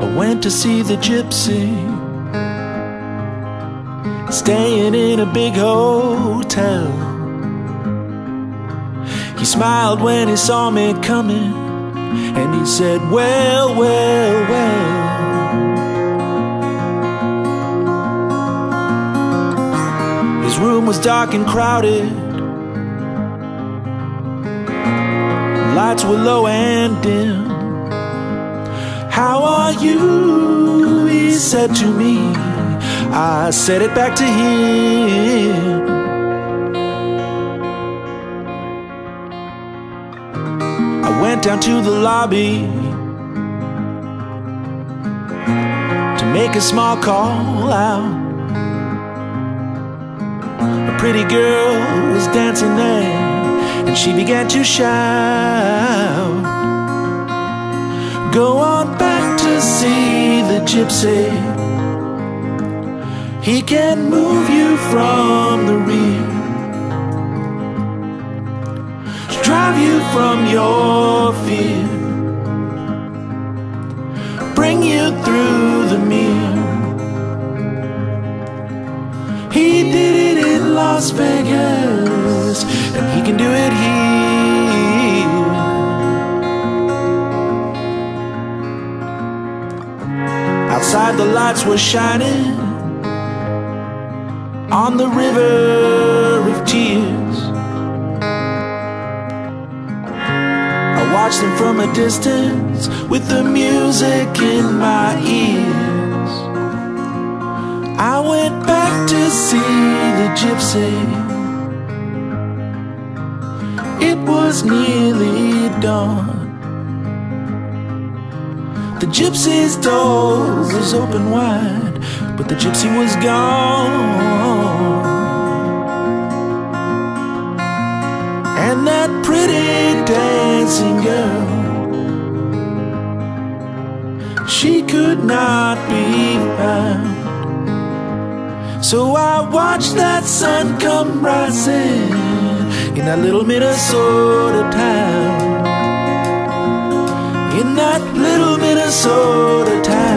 I went to see the gypsy. Staying in a big hotel. He smiled when he saw me coming. And he said, well, well, well was dark and crowded. Lights were low and dim. How are you? He said to me. I said it back to him. I went down to the lobby To make a small call out A pretty girl was dancing there And she began to shout. Go on back to see the gypsy. He can move you from the rear. Drive you from your fear. Bring you through Las Vegas And he can do it here. Outside the lights were shining On the river of tears. I watched them from a distance With the music in my ears I went back to see the gypsy It was nearly dawn the gypsy's door was open wide, but the gypsy was gone. And that pretty dancing girl, she could not be found. So I watched that sun come rising in that little Minnesota town in that little Minnesota town.